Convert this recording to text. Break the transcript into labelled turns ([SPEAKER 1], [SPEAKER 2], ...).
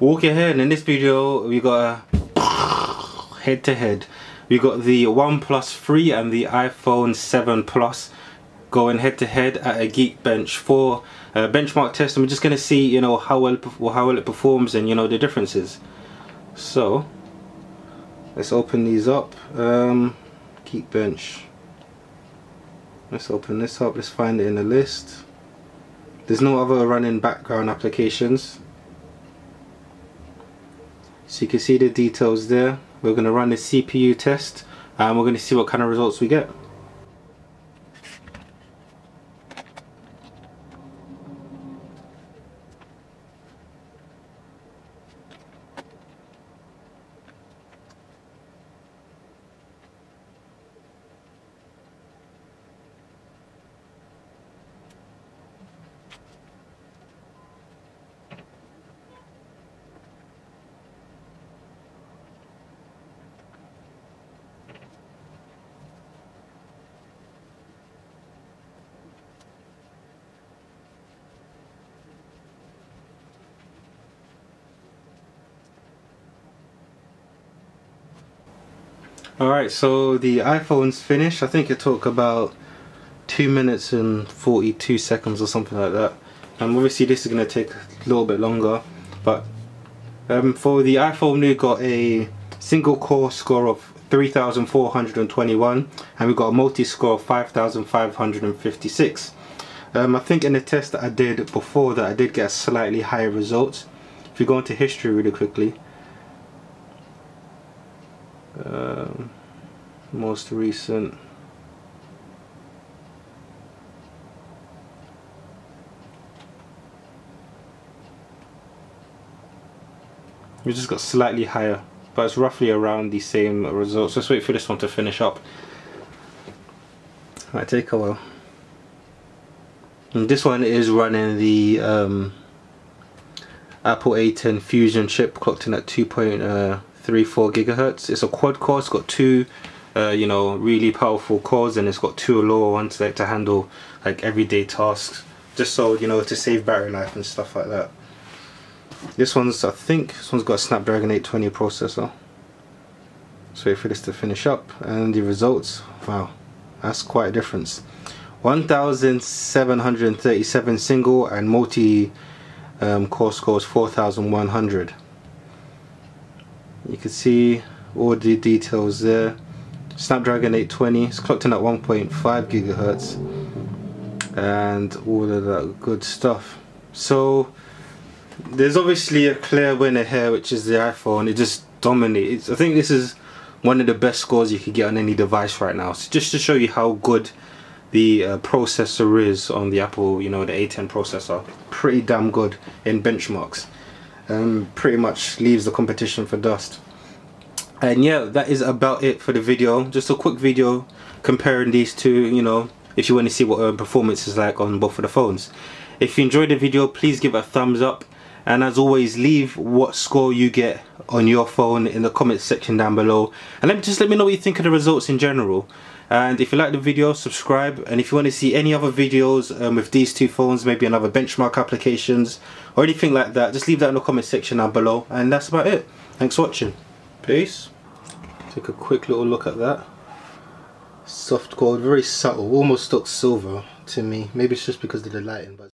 [SPEAKER 1] Walk ahead in this video we got a head to head. We got the OnePlus 3 and the iPhone 7 Plus going head to head at a Geekbench 4 a benchmark test and we're just going to see you know how well how well it performs and you know the differences. So let's open these up. Um, Geekbench. Let's open this up. Let's find it in the list. There's no other running background applications. So you can see the details there. We're going to run the CPU test and we're going to see what kind of results we get. Alright, so the iPhone's finished. I think it took about 2 minutes and 42 seconds or something like that. And um, obviously this is going to take a little bit longer. But um, for the iPhone we got a single core score of 3421 and we got a multi-score of 5556. Um, I think in the test that I did before that I did get a slightly higher results. If you go into history really quickly um, most recent. We just got slightly higher but it's roughly around the same results. Let's wait for this one to finish up. Might take a while. And this one is running the um, Apple A10 Fusion chip clocked in at 2.0 three four gigahertz. It's a quad core. It's got two uh, you know really powerful cores and it's got two lower ones like to handle like everyday tasks just so you know to save battery life and stuff like that. This one's I think this one's got a Snapdragon 820 processor. So wait for this to finish up and the results wow that's quite a difference. 1737 single and multi um, core scores 4100 you can see all the details there. Snapdragon 820 it's clocked in at 1.5 gigahertz and all of that good stuff. So there's obviously a clear winner here which is the iPhone. It just dominates. I think this is one of the best scores you could get on any device right now. So just to show you how good the uh, processor is on the Apple you know the A10 processor. Pretty damn good in benchmarks um, pretty much leaves the competition for dust. And yeah that is about it for the video. Just a quick video comparing these two you know if you want to see what uh, performance is like on both of the phones. If you enjoyed the video please give it a thumbs up and as always leave what score you get on your phone in the comments section down below. And let me just let me know what you think of the results in general. And if you like the video subscribe. And if you want to see any other videos um, with these two phones maybe another benchmark applications or anything like that just leave that in the comment section down below. And that's about it. Thanks for watching. Peace. Take a quick little look at that. Soft gold very subtle almost looks silver to me. Maybe it's just because of the lighting but